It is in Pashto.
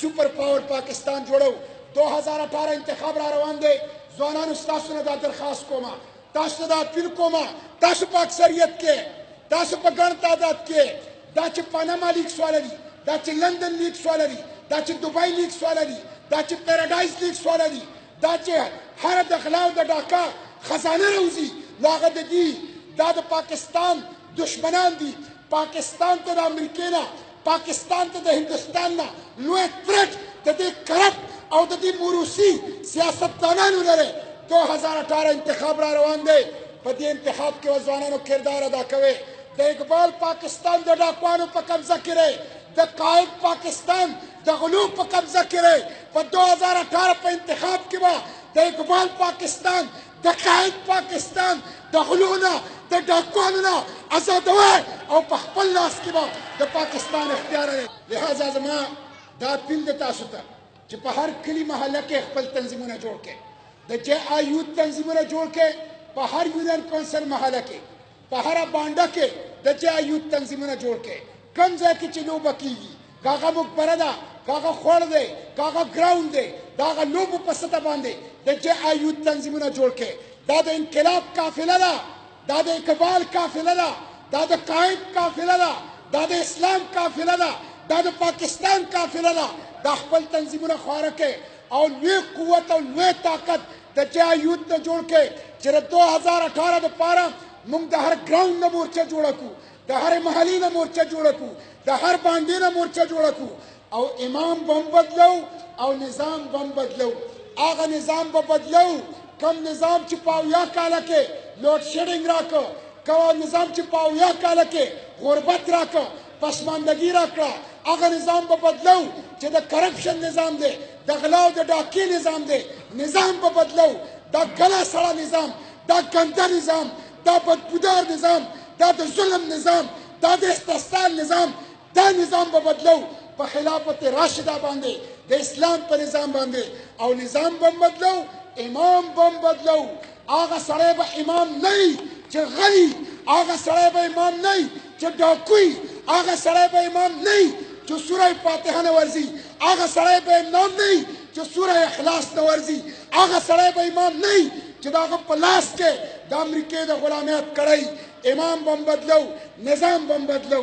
سپر پاور پاکستان جوړو 2018 انتخاب را روان دی ځوانانو تاسو نه دا درخواست کوم تاسو دا اپیل کوم تاسو په اکثریت کې تاسو په ګڼ تعداد کې دا چې پاناما لیک سوال دي دا چې لندن لیک سوال دي دا چې دبي لیک سوال دي دا چې پیراډایز لیک سوال دي دا چې هره د غلا او د ډاکا خزانه راوځي نو هغه د دي دا د پاکستان دشمنان دي پاکستان ته د امریکې نه پاکستان ته د هندستان نه لوی ترټ د دې کرپ او د دې موروثي سیاستدانانو لري 2018 انتخاب را روان دی په دې انتخاب کې ځوانانو کردار ادا کوي د اقبال پاکستان د ډاکوانو په قبضه کې دی د قائد پاکستان د غلو په قبضه کې دی په 2018 په انتخاب کې به د اقبال پاکستان د قائد پاکستان د غلو نه د ډاکوانو نه آزادوي او په خپل لاس کې به د پاکستان اختیار دی لهذا زما دا اپیل د تاسو ته چې په هر کلی محله کې خپل تنظیمونه جوړ کړئ د جې آی یو تنظیمونه جوړ کړئ په هر یونین کونسل محله کې په هر بانډه کې د جې آی یو تنظیمونه جوړ کړئ کوم ځای کې چې لوبه کیږي کاغه مقبره ده کاغه خوړ دی کاغه ګراوند دی داغه لوبو په سطح باندې د جې آی یو تنظیمونه جوړ کړي دا د انقلاب قافله ده دا د اقبال قافله ده دا د قائد قافله ده دا د اسلام قافله ده دا د پاکستان قافله ده دا خپل تنظیمونه خواره کړي او لوی قوت او لوی طاقت د جې آی یو ته جوړ کړي چې 2018 د پاره موږ د هر ګراوند نه مورچه جوړه کړو د هر محلي نه مورچه جوړه کړو د هر باندې نه مورچه جوړه کړو او امام بم بدلو او نظام بم بدلو هغه نظام به بدلو کم نظام چې په اویا کاله کې لوډ شیډینګ راکړ کوم نظام چې په اویا کاله کې غربت راکړ پسماندګي راکړه هغه نظام به بدلو چې د کرپشن نظام دی د غلا او د ډاکې نظام دی نظام به بدلو دا ګلا سړه نظام دا ګنده نظام دا بدبودار نظام دا د ظلم نظام دا د استحصال نظام دا نظام به بدلو په خلافت راشده باندې د اسلام په نظام باندې او نظام به بدلو امام به بدلو هغه سړی به امام نه چې غلی هغه سړی به امام نه چې ډاکوي هغه سړی به امام نه چې سوره فاتحه نه ورځي هغه سړی به امام نه چې سوره اخلاص نه ورځي هغه سړی به امام نه چې دا هغه په لاس کې د امریکې د غلامیت کړی امام بم بدلو نظام بم بدلو